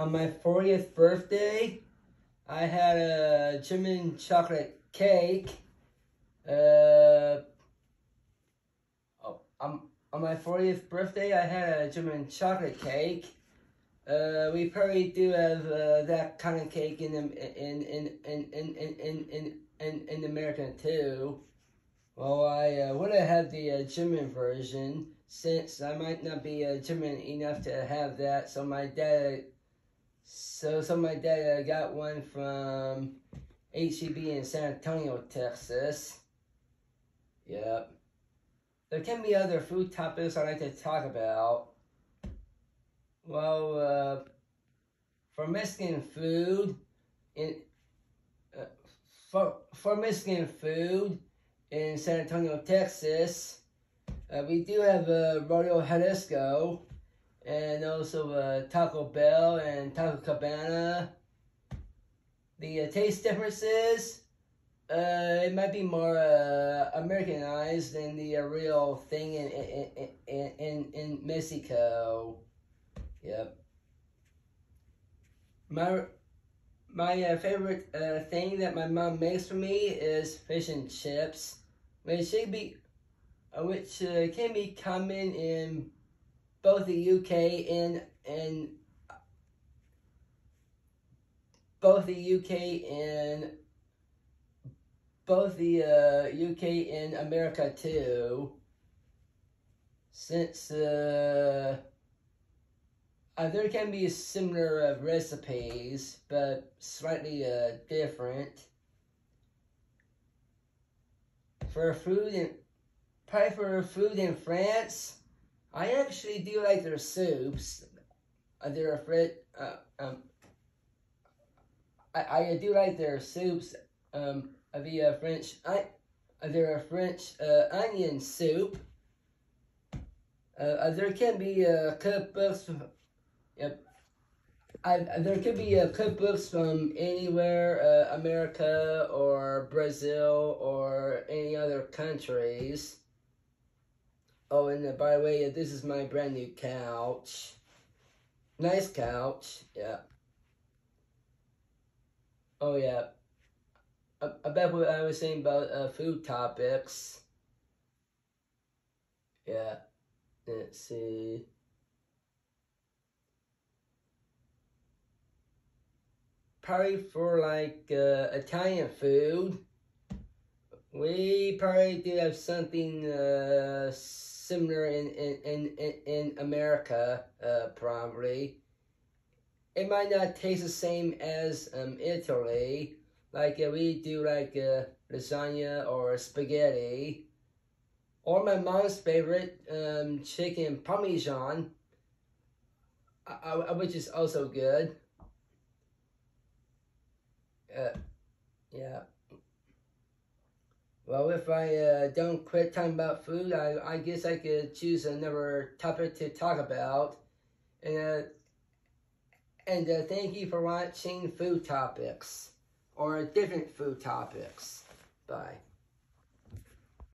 on my 40th birthday, I had a German chocolate cake. Uh, oh, um, on my 40th birthday, I had a German chocolate cake. Uh, we probably do have uh, that kind of cake in in in in in in in in, in, America too. Well, I uh, would have had the uh, German version since I might not be uh, German enough to have that. So my dad, so something like that. I got one from HEB in San Antonio, Texas. Yep. There can be other food topics I like to talk about. Well, uh, for Mexican food, in uh, for for Mexican food in San Antonio, Texas, uh, we do have uh, Rodeo Jalisco, and also uh, Taco Bell and Taco Cabana. The uh, taste differences, uh, it might be more uh, Americanized than the uh, real thing in in, in, in, in Mexico. Yep. My my uh, favorite thing that my mom makes for me is fish and chips, which be, which can be common in both the UK and and both the UK and both the uh, UK and America too. Since uh, uh, there can be similar uh, recipes, but slightly uh, different. For food and probably for food in France, I actually do like their soups. Uh, they're afraid, uh, um, I, I do like their soups. Um, uh, French, I, they're a French uh, onion soup. Uh, uh, there can be uh, cookbooks Yep. I, there could be uh, cookbooks from anywhere, uh, America or Brazil or any other countries. Oh, and uh, by the way, this is my brand new couch. Nice couch, yeah. Oh, yeah. About what I was saying about uh, food topics. Yeah. Let's see. probably for like uh, Italian food, we probably do have something uh, similar in, in, in, in America, uh, probably. It might not taste the same as um, Italy, like uh, we do like uh, lasagna or spaghetti. Or my mom's favorite, um, chicken parmesan, uh, which is also good. Uh, yeah. Well, if I uh, don't quit talking about food, I, I guess I could choose another topic to talk about. And, uh, and uh, thank you for watching Food Topics or different food topics. Bye.